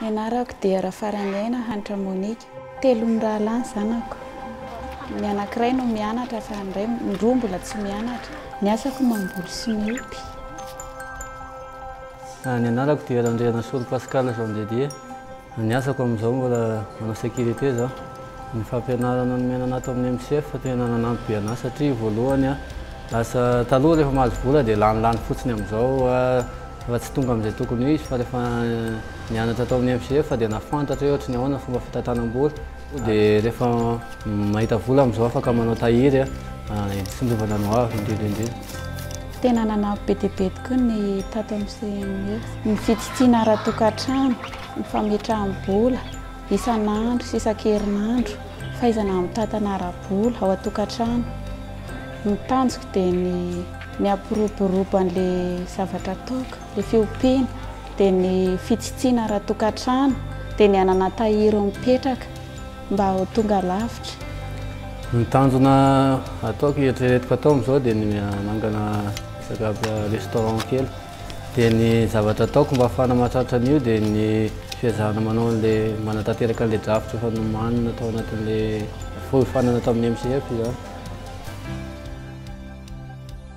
Ny anarako dia Rafaraniaina Hanitra Monique. Telo ny rahalahy ny zanako. Ny anankiray no mianatra fa ny iray ny roa mbola tsy mianatra. Ny asako mamboly sy miompy. Ny anarako dia Randrianasolo Pascal Jean de Dieu. Ny asako amin'izao mbola manao sécurité za. Ny fampianarana nomena anah tao amin'ny MCF fa tena nanampy be anah satria voalohany a lasa taloha rehefa mahazo vola dia lany lany fotsiny amin'izao a efa tsy tonga amin'izay tokony ho izy fa rehefa nianatra tao amin'ny MCF dia nahafantatro hoe ohatry ny ahoana ny fomba fitantanam-bola. Dia rehefa mahita vola amin'izao afaka manao tahiry hitsinjovana ny hoavy indrindra indrindra. Tena nanampy be dia be tokoa ny tato amin'ny CME. Ny fitsitsiana ara-tokantrano, ny fametraham-bola isan'andro sy isan-kerinandro, fahaizana mitantana ara-bola ao an-tokantrano. Ny tanjoko dia ny hampiroborobo an'ilay zavatra ataoko. Ny fiompiana, dia ny fitsitsiana ara-tokantrano, dia ny hanana tahiry mipetraka mba ho tonga lavitra. Ny tanjona ataoko, eritreretiko atao amin'izao dia ny hanangana resaka restaurant kely. Dia ny zavatra ataoko mba hahafahana mahatratra an'io dia ny fiezahana manao an'ilay, manatanteraka an'ilay drafitra efa nomanina tao anatin'ilay, efa hofanana tao amin'ny MCF izany.